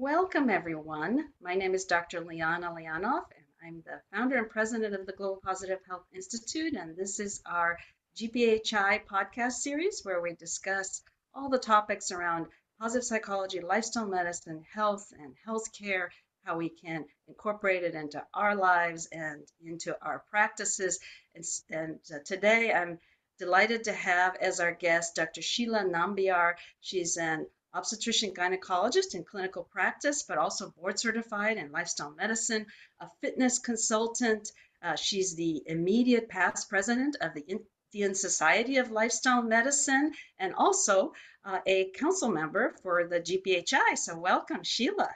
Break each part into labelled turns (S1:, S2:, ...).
S1: Welcome, everyone. My name is Dr. Liana Lianov, and I'm the founder and president of the Global Positive Health Institute. And this is our GPHI podcast series where we discuss all the topics around positive psychology, lifestyle medicine, health, and healthcare, how we can incorporate it into our lives and into our practices. And, and uh, today I'm delighted to have as our guest Dr. Sheela Nambiar. She's an obstetrician gynecologist in clinical practice, but also board certified in lifestyle medicine, a fitness consultant. Uh, she's the immediate past president of the Indian Society of Lifestyle Medicine and also uh, a council member for the GPHI. So, welcome, Sheela.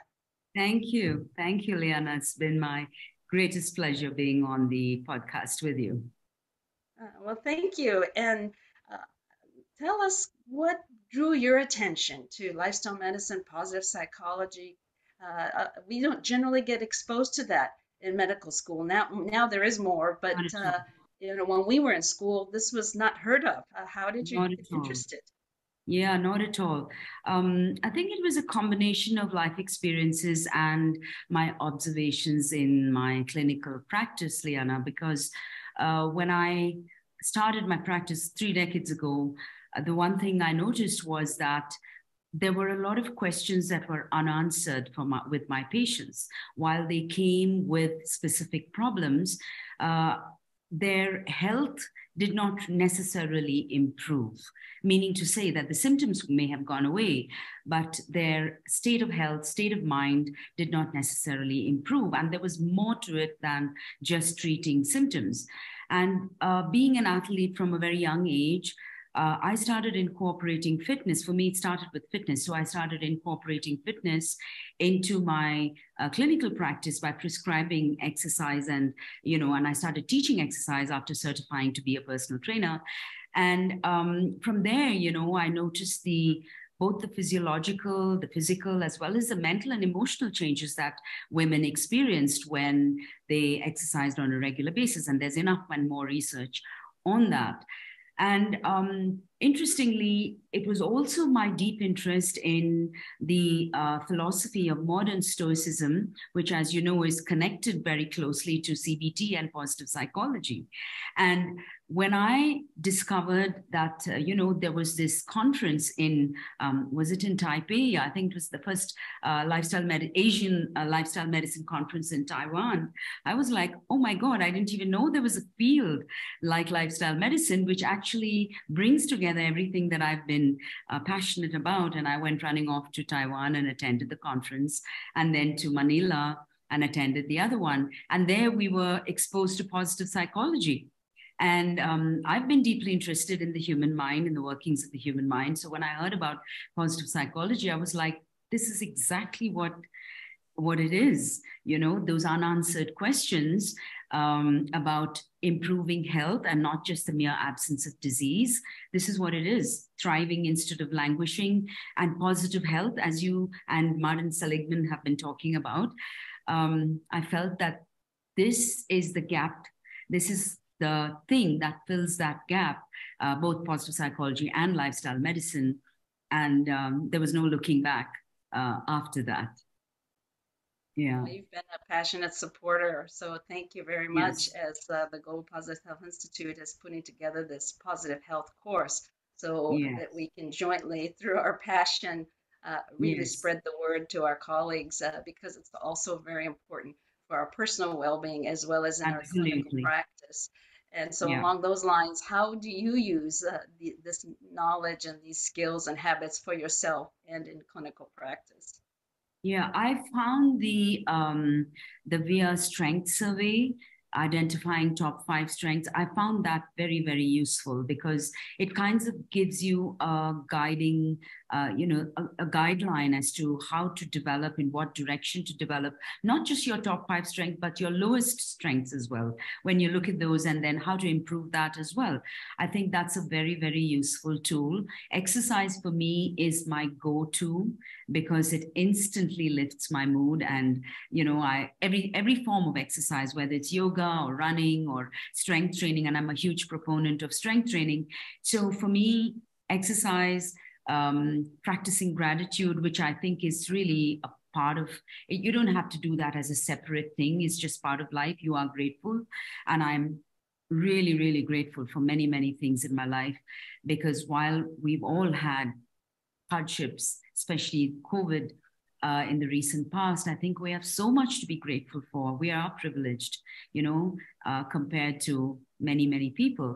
S2: Thank you. Thank you, Liana. It's been my greatest pleasure being on the podcast with you.
S1: Uh, well, thank you. And uh, tell us what drew your attention to lifestyle medicine, positive psychology? Uh, uh, we don't generally get exposed to that in medical school. Now, now there is more, but uh, you know, when we were in school, this was not heard of. Uh, how did you get interested?
S2: Yeah, not at all. Um, I think it was a combination of life experiences and my observations in my clinical practice, Liana, because uh, when I started my practice three decades ago, the one thing I noticed was that there were a lot of questions that were unanswered my, with my patients. While they came with specific problems, uh, their health did not necessarily improve, meaning to say that the symptoms may have gone away, but their state of health, state of mind did not necessarily improve. And there was more to it than just treating symptoms. And uh, being an athlete from a very young age, uh, I started incorporating fitness. For me, it started with fitness. So I started incorporating fitness into my uh, clinical practice by prescribing exercise and, you know, and I started teaching exercise after certifying to be a personal trainer. And um, from there, you know, I noticed the both the physiological, the physical, as well as the mental and emotional changes that women experienced when they exercised on a regular basis. And there's enough and more research on that. And um, interestingly, it was also my deep interest in the uh, philosophy of modern Stoicism, which, as you know, is connected very closely to CBT and positive psychology. And when I discovered that, uh, you know, there was this conference in, um, was it in Taipei? I think it was the first uh, lifestyle med- Asian uh, lifestyle medicine conference in Taiwan. I was like, oh my God, I didn't even know there was a field like lifestyle medicine, which actually brings together everything that I've been uh, passionate about. And I went running off to Taiwan and attended the conference and then to Manila and attended the other one. And there we were exposed to positive psychology and um, I've been deeply interested in the human mind and the workings of the human mind. So when I heard about positive psychology, I was like, this is exactly what what it is. You know those unanswered questions um, about improving health and not just the mere absence of disease. This is what it is thriving instead of languishing and positive health as you and martin seligman have been talking about. Um, i felt that this is the gap. This is the thing that fills that gap, uh, both positive psychology and lifestyle medicine. And um, there was no looking back uh, after that.
S1: Yeah. Well, you've been a passionate supporter. So thank you very much yes. as uh, the Global Positive Health Institute is putting together this positive health course so yes. that we can jointly, through our passion, uh, really yes. spread the word to our colleagues uh, because it's also very important for our personal well-being as well as in Absolutely. our clinical practice. And so, yeah. along those lines, how do you use uh, the, this knowledge and these skills and habits for yourself and in clinical practice?
S2: Yeah, I found the um, the VIA Strength Survey identifying top five strengths i found that very very useful because it kinds of gives you a guiding uh, you know a, a, guideline as to how to develop in what direction to develop not just your top five strengths but your lowest strengths as well when you look at those and then how to improve that as well. I think that's a very very useful tool. Exercise for me is my go-to because it instantly lifts my mood and you know i every every form of exercise whether it's yoga or running or strength training and i'm a huge proponent of strength training. So for me exercise um, practicing gratitude which i think is really a part of you don't have to do that as a separate thing. It's just part of life. You are grateful. And i'm really really grateful for many many things in my life because while we've all had hardships especially covid uh, in the recent past i think we have so much to be grateful for we are privileged you know uh, compared to many many people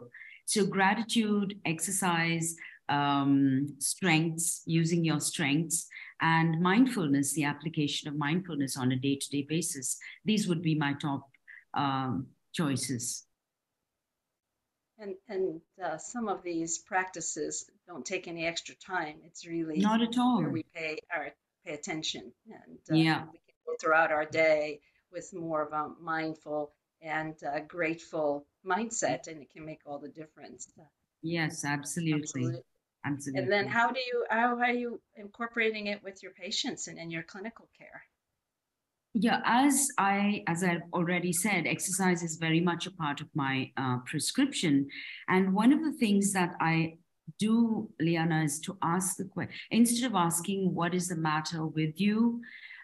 S2: so gratitude exercise um, strengths using your strengths and mindfulness, the application of mindfulness on a day to day basis. These would be my top um, choices.
S1: And, and uh, some of these practices don't take any extra time. It's really
S2: not at all
S1: where we pay our pay attention, and
S2: uh, yeah,
S1: we can go throughout our day with more of a mindful and uh, grateful mindset, and it can make all the difference.
S2: Yes, absolutely. absolutely. Absolutely.
S1: And then how do you how are you incorporating it with your patients and in your clinical care?
S2: Yeah, as I as I've already said, exercise is very much a part of my uh, prescription, and one of the things that I do, Liana, is to ask the question instead of asking what is the matter with you,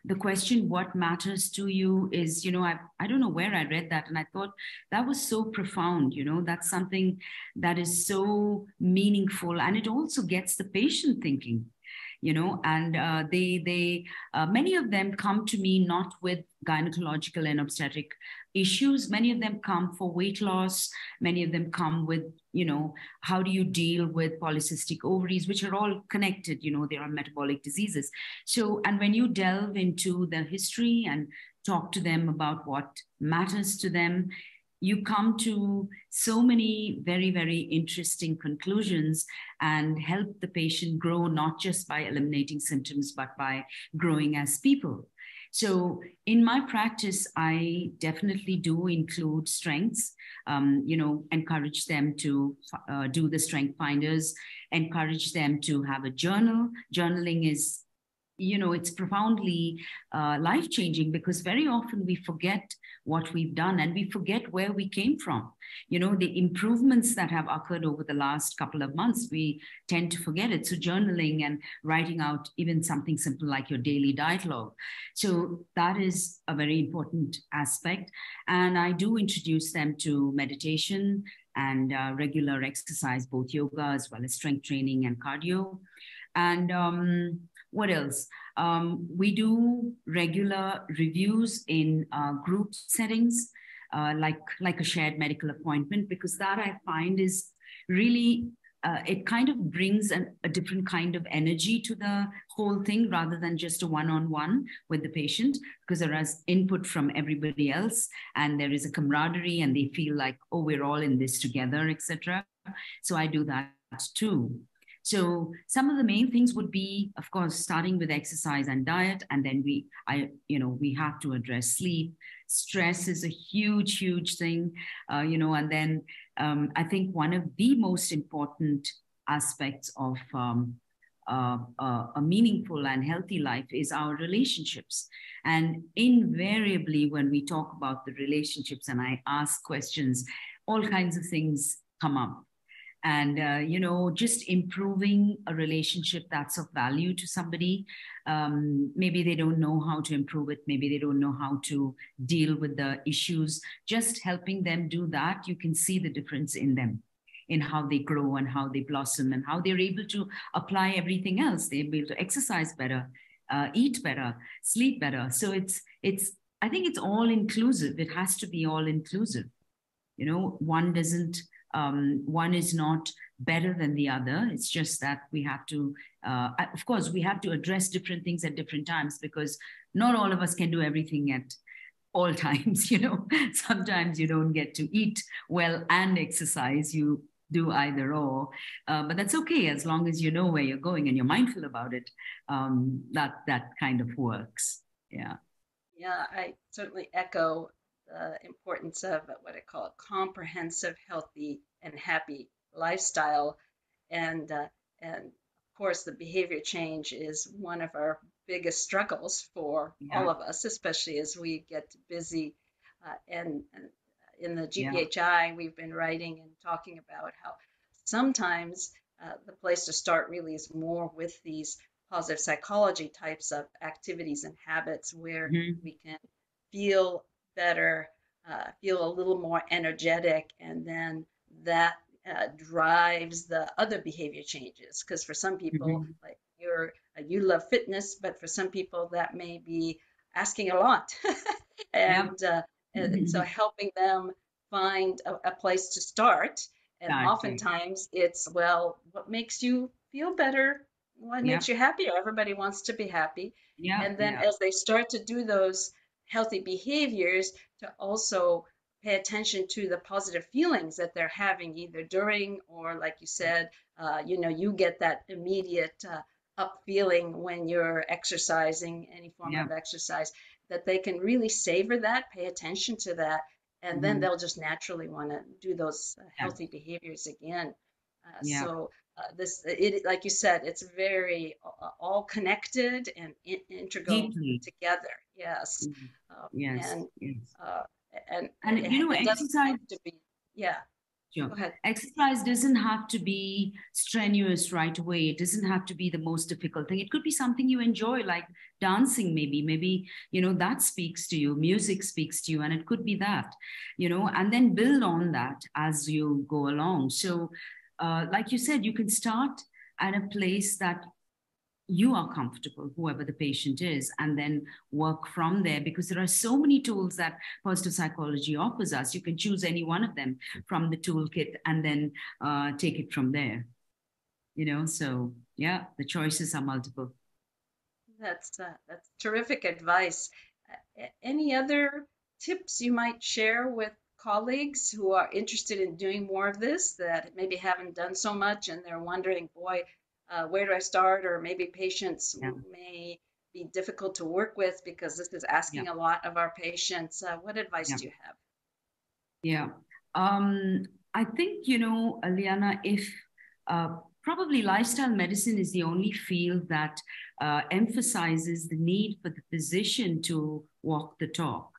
S2: the question what matters to you is you know I, I don't know where i read that and i thought that was so profound you know that's something that is so meaningful and it also gets the patient thinking you know and uh, they they uh, many of them come to me not with gynecological and obstetric issues. Many of them come for weight loss. Many of them come with you know how do you deal with polycystic ovaries which are all connected you know there are metabolic diseases. So and when you delve into the history and talk to them about what matters to them you come to so many very, very interesting conclusions and help the patient grow not just by eliminating symptoms, but by growing as people. So in my practice, I definitely do include strengths, um, you know, encourage them to uh, do the strength finders, encourage them to have a journal. Journaling is you know it's profoundly uh, life changing because very often we forget what we've done and we forget where we came from. You know the improvements that have occurred over the last couple of months we tend to forget it. So journaling and writing out even something simple like your daily diet log so that is a very important aspect. And i do introduce them to meditation and uh, regular exercise both yoga as well as strength training and cardio. And um, what else? Um, we do regular reviews in uh, group settings, uh, like like a shared medical appointment, because that I find is really uh, it kind of brings an, a different kind of energy to the whole thing rather than just a one-on-one with the patient because there is input from everybody else and there is a camaraderie and they feel like oh we're all in this together etc so i do that too so some of the main things would be, of course, starting with exercise and diet, and then we, I, you know, we have to address sleep. Stress is a huge, huge thing, uh, you know, and then um, I think one of the most important aspects of um, uh, uh, a meaningful and healthy life is our relationships. And invariably, when we talk about the relationships and I ask questions, all kinds of things come up and uh, you know just improving a relationship that's of value to somebody um, maybe they don't know how to improve it maybe they don't know how to deal with the issues just helping them do that you can see the difference in them in how they grow and how they blossom and how they're able to apply everything else. They're able to exercise better uh, eat better sleep better. So it's it's i think it's all inclusive. It has to be all inclusive. You know one doesn't um, one is not better than the other. It's just that we have to, uh, of course, we have to address different things at different times because not all of us can do everything at all times. You know, sometimes you don't get to eat well and exercise. You do either or, uh, but that's okay as long as you know where you're going and you're mindful about it. Um, that that kind of works. Yeah.
S1: Yeah, I certainly echo the importance of what I call a comprehensive, healthy, and happy lifestyle. And, uh, and of course, the behavior change is one of our biggest struggles for yeah. all of us, especially as we get busy. Uh, and, and, in the GPHI, yeah. we've been writing and talking about how sometimes uh, the place to start really is more with these positive psychology types of activities and habits where mm-hmm. we can feel better, uh, feel a little more energetic, and then that uh, drives the other behavior changes. Because for some people, mm-hmm. like you're uh, you love fitness, but for some people that may be asking a lot, and, uh, and mm-hmm. so helping them find a, a place to start. And oftentimes it's well, what makes you feel better? What yeah. makes you happier? Everybody wants to be happy. Yeah. And then yeah. as they start to do those healthy behaviors, to also pay attention to the positive feelings that they're having either during or like you said uh, you know you get that immediate uh, up feeling when you're exercising any form yeah. of exercise that they can really savor that pay attention to that and mm-hmm. then they'll just naturally want to do those uh, healthy yeah. behaviors again uh, yeah. so uh, this it like you said it's very all connected and in, integral Deeply. together yes
S2: mm-hmm. um, yes, and yes.
S1: Uh, and
S2: and
S1: it,
S2: you know exercise
S1: to be yeah
S2: Sure. Exercise doesn't have to be strenuous right away. It doesn't have to be the most difficult thing. It could be something you enjoy, like dancing, maybe. Maybe, you know, that speaks to you, music speaks to you, and it could be that, you know, and then build on that as you go along. So, uh, like you said, you can start at a place that you are comfortable, whoever the patient is, and then work from there because there are so many tools that positive psychology offers us. You can choose any one of them from the toolkit and then uh, take it from there. You know, so yeah, the choices are multiple.
S1: That's uh, that's terrific advice. Any other tips you might share with colleagues who are interested in doing more of this that maybe haven't done so much and they're wondering, boy, uh, where do I start? Or maybe patients yeah. may be difficult to work with because this is asking yeah. a lot of our patients. Uh, what advice yeah. do you have?
S2: Yeah. Um, I think, you know, Liana, if uh, probably lifestyle medicine is the only field that uh, emphasizes the need for the physician to walk the talk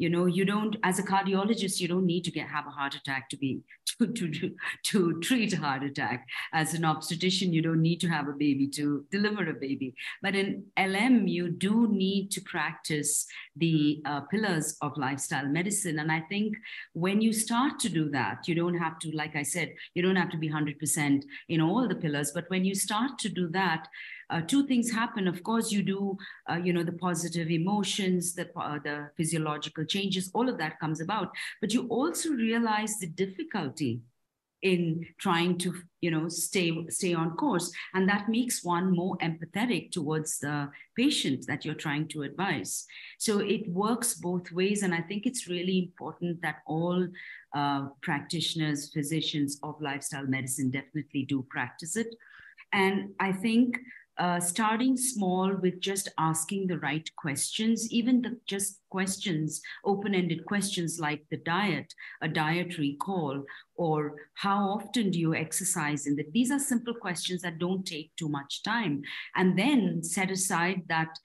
S2: you know you don't as a cardiologist you don't need to get have a heart attack to be to to to treat a heart attack. As an obstetrician you don't need to have a baby to deliver a baby. But in lm you do need to practice the uh, pillars of lifestyle medicine. And i think when you start to do that you don't have to like i said you don't have to be 100% in all the pillars. But when you start to do that uh, two things happen. Of course, you do, uh, you know, the positive emotions, the, uh, the physiological changes, all of that comes about. But you also realize the difficulty in trying to you know stay stay on course and that makes one more empathetic towards the patient that you're trying to advise so it works both ways and i think it's really important that all uh, practitioners physicians of lifestyle medicine definitely do practice it and i think uh, starting small with just asking the right questions, even the just questions, open-ended questions like the diet, a dietary call, or how often do you exercise in that? These are simple questions that don't take too much time. And then set aside that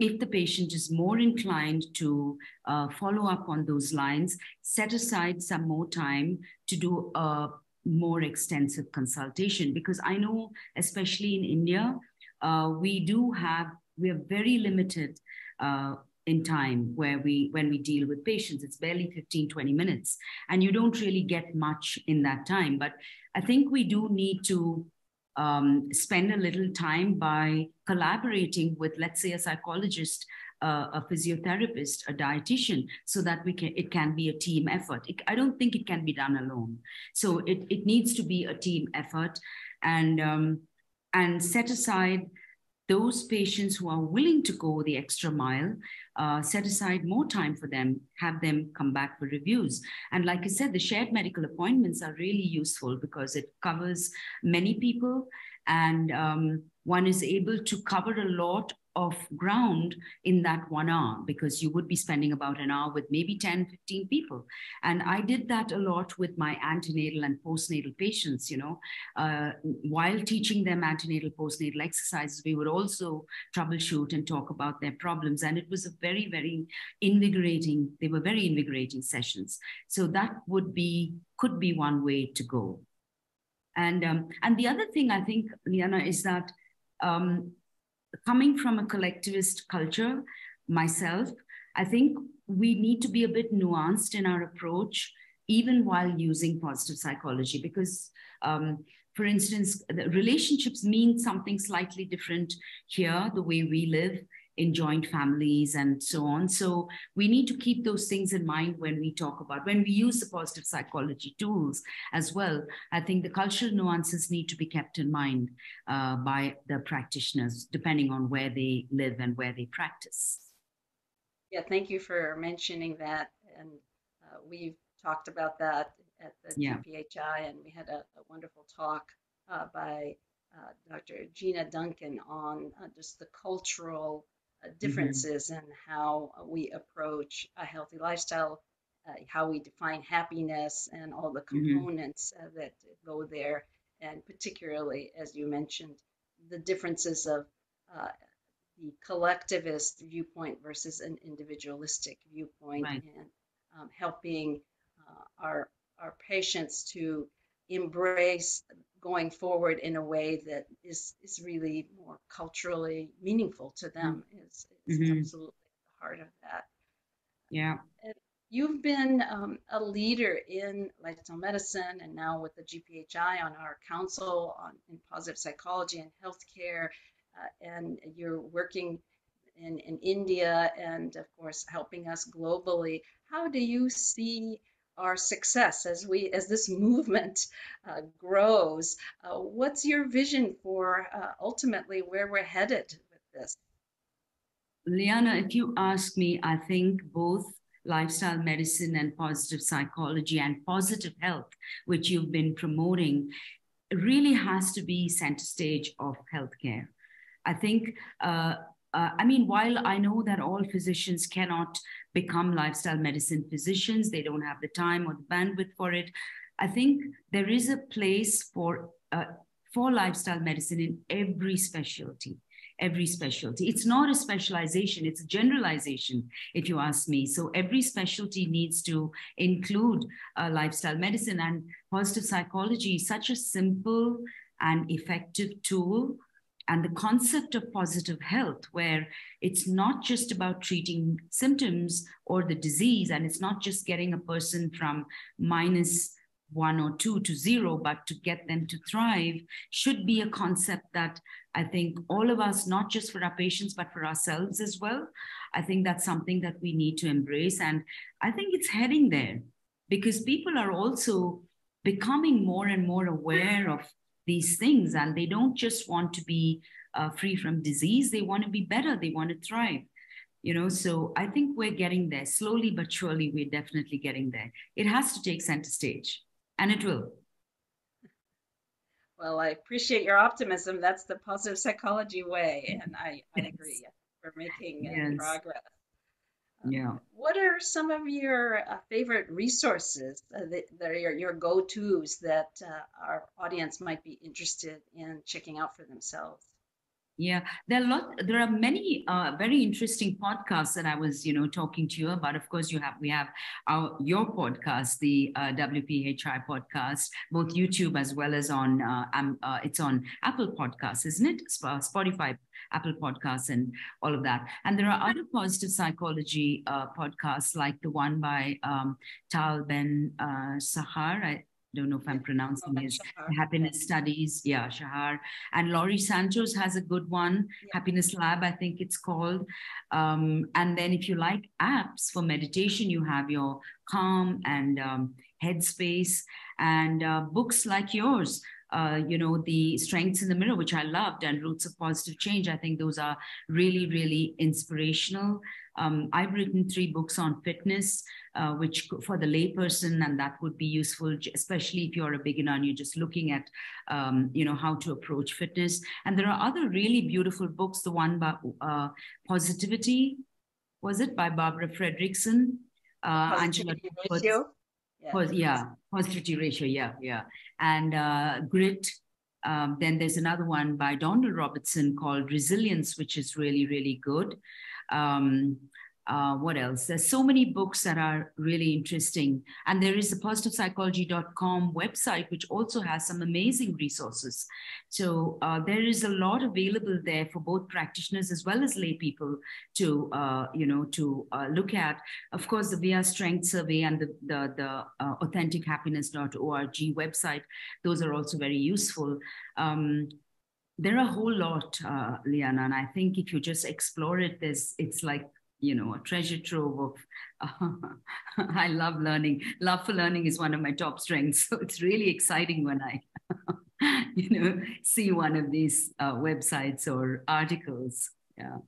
S2: if the patient is more inclined to uh, follow up on those lines, set aside some more time to do a more extensive consultation because I know, especially in India, uh, we do have we are very limited uh, in time where we when we deal with patients. It's barely 15 20 minutes. And you don't really get much in that time. But i think we do need to um, spend a little time by collaborating with let's say a psychologist uh, a physiotherapist a dietitian so that we can it can be a team effort. It, i don't think it can be done alone. So it, it needs to be a team effort. And um, and set aside those patients who are willing to go the extra mile, uh, set aside more time for them, have them come back for reviews. And like I said, the shared medical appointments are really useful because it covers many people and um, one is able to cover a lot of ground in that one hour because you would be spending about an hour with maybe 10 15 people. And i did that a lot with my antenatal and postnatal patients you know. Uh, while teaching them antenatal postnatal exercises we would also troubleshoot and talk about their problems. And it was a very very invigorating they were very invigorating sessions. So that would be could be one way to go. And um, and the other thing i think liana is that um, coming from a collectivist culture, myself, I think we need to be a bit nuanced in our approach, even while using positive psychology, because, um, for instance, relationships mean something slightly different here, the way we live in joint families and so on. So we need to keep those things in mind when we talk about, when we use the positive psychology tools as well. I think the cultural nuances need to be kept in mind uh, by the practitioners, depending on where they live and where they practice.
S1: Yeah, thank you for mentioning that. And uh, we've talked about that at the yeah. And we had a, a wonderful talk uh, by uh, Dr. Gina Duncan on uh, just the cultural. Differences mm-hmm. in how we approach a healthy lifestyle, uh, how we define happiness, and all the mm-hmm. components mm-hmm. that go there. And particularly, as you mentioned, the differences of uh, the collectivist viewpoint versus an individualistic viewpoint, right. and um, helping uh, our our patients to embrace going forward in a way that is is really more culturally meaningful to them mm-hmm. is, is mm-hmm. absolutely the heart of that.
S2: Yeah.
S1: And you've been um, a leader in lifestyle medicine and now with the GPHI on our council on in positive psychology and healthcare, uh, and you're working in, in India and of course helping us globally. How do you see our success as we as this movement uh, grows. Uh, what's your vision for uh, ultimately where we're headed with this?
S2: Liana, if you ask me, I think both lifestyle medicine and positive psychology and positive health, which you've been promoting, really has to be center stage of healthcare. I think uh, uh, I mean, while I know that all physicians cannot become lifestyle medicine physicians, they don't have the time or the bandwidth for it. I think there is a place for uh, for lifestyle medicine in every specialty every specialty. It's not a specialization, it's a generalization, if you ask me. So every specialty needs to include uh, lifestyle medicine and positive psychology, is such a simple and effective tool and the concept of positive health, where it's not just about treating symptoms or the disease, and it's not just getting a person from minus one or two to zero, but to get them to thrive, should be a concept that I think all of us, not just for our patients, but for ourselves as well, I think that's something that we need to embrace. And I think it's heading there because people are also becoming more and more aware of these things. And they don't just want to be uh, free from disease. They want to be better. They want to thrive. You know so i think we're getting there. Slowly but surely we're definitely getting there. It has to take center stage and it will.
S1: Well i appreciate your optimism. That's the positive psychology way and i, I agree we're making yes. progress
S2: yeah.
S1: What are some of your uh, favorite resources uh, that, that, are your, your go tos that uh, our audience might be interested in checking out for themselves?
S2: Yeah, there are lot. There are many uh, very interesting podcasts that I was, you know, talking to you about. Of course, you have we have our your podcast, the uh, WPHI podcast, both YouTube as well as on uh, um, uh, it's on Apple Podcasts, isn't it? Spotify, Apple Podcasts, and all of that. And there are other positive psychology uh, podcasts like the one by um, Tal Ben uh, Sahar. I, don't know if I'm pronouncing his happiness studies. Yeah, Shahar. And Laurie Santos has a good one, yeah. Happiness Lab, I think it's called. Um, and then if you like apps for meditation, you have your Calm and um, Headspace and uh, books like yours. Uh, you know, the strengths in the mirror, which I loved, and roots of positive change. I think those are really, really inspirational. Um, I've written three books on fitness, uh, which for the layperson, and that would be useful, especially if you're a beginner and you're just looking at, um, you know, how to approach fitness. And there are other really beautiful books. The one by uh, Positivity, was it by Barbara Fredrickson?
S1: Uh, Angela
S2: Yeah. yeah, positivity ratio. Yeah, yeah, and uh, grit. Um, then there's another one by Donald Robertson called Resilience, which is really, really good. Um, uh, what else? There's so many books that are really interesting. And there is the positivepsychology.com website, which also has some amazing resources. So uh, there is a lot available there for both practitioners as well as lay people to, uh, you know, to uh, look at. Of course, the VIA Strength Survey and the, the, the uh, AuthenticHappiness.org website, those are also very useful. Um, there are a whole lot, Liana, and I think if you just explore it, there's it's like you know a treasure trove of uh, i love learning. Love for learning is one of my top strengths. So it's really exciting when i you know see one of these uh, websites or articles. Yeah.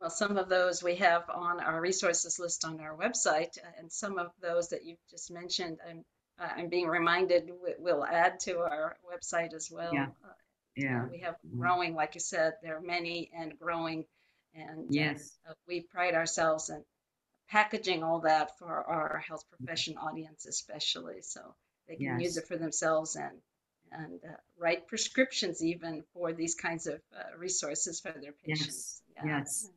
S1: Well some of those we have on our resources list on our website uh, and some of those that you've just mentioned i'm uh, i'm being reminded we'll add to our website as well.
S2: Yeah. Uh, yeah.
S1: we have mm-hmm. growing like you said there are many and growing and uh,
S2: yes,
S1: uh, we pride ourselves in packaging all that for our health profession audience, especially, so they can yes. use it for themselves and and uh, write prescriptions even for these kinds of uh, resources for their patients.
S2: Yes. Yeah. yes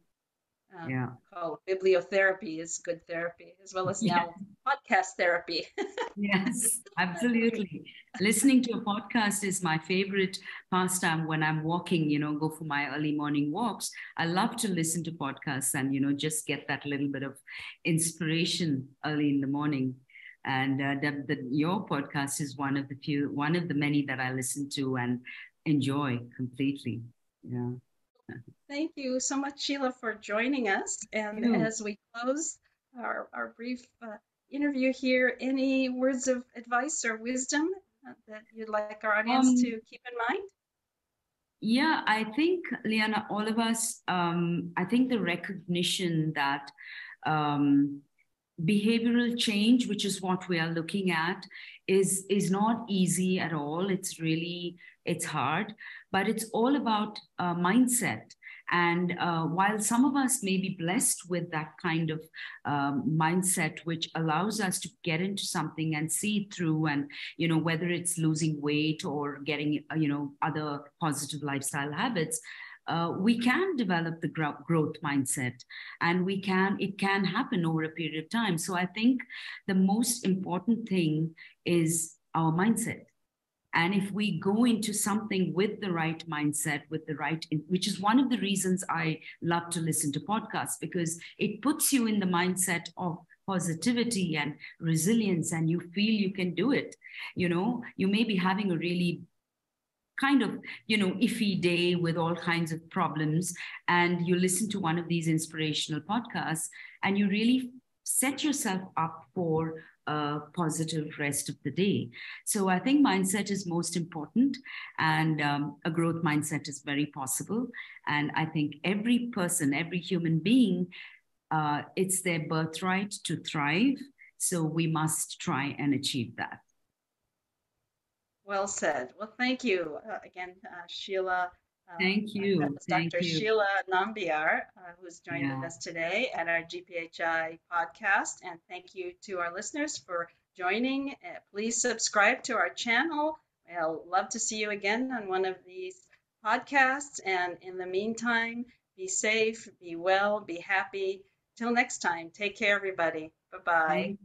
S1: um, yeah. called bibliotherapy is good therapy, as well as now podcast therapy.
S2: yes, absolutely. Listening to a podcast is my favorite pastime when I'm walking, you know, go for my early morning walks. I love to listen to podcasts and, you know, just get that little bit of inspiration early in the morning. And uh, the, the, your podcast is one of the few, one of the many that I listen to and enjoy completely. Yeah.
S1: Thank you so much, Sheela, for joining us. And as we close our, our brief uh, interview here, any words of advice or wisdom that you'd like our audience um, to keep in mind?
S2: Yeah, I think, Liana, all of us, um, I think the recognition that um, behavioral change, which is what we are looking at, is, is not easy at all. It's really, it's hard, but it's all about uh, mindset. And uh, while some of us may be blessed with that kind of um, mindset, which allows us to get into something and see through, and you know whether it's losing weight or getting uh, you know other positive lifestyle habits, uh, we can develop the growth mindset and we can it can happen over a period of time. So i think the most important thing is our mindset and if we go into something with the right mindset, with the right, which is one of the reasons I love to listen to podcasts, because it puts you in the mindset of positivity and resilience, and you feel you can do it. You know, you may be having a really kind of you know iffy day with all kinds of problems and you listen to one of these inspirational podcasts and you really set yourself up for a positive rest of the day. So I think mindset is most important, and um, a growth mindset is very possible. And I think every person, every human being, uh, it's their birthright to thrive. So we must try and achieve that.
S1: Well said. Well, thank you uh, again, uh, Sheela
S2: Thank you. Thank
S1: Dr.
S2: you.
S1: Sheela Nambiar, uh, who's joining yeah. us today at our GPHI podcast. And thank you to our listeners for joining. Uh, please subscribe to our channel. I'll love to see you again on one of these podcasts. And in the meantime, be safe, be well, be happy. Till next time, take care, everybody. Bye bye.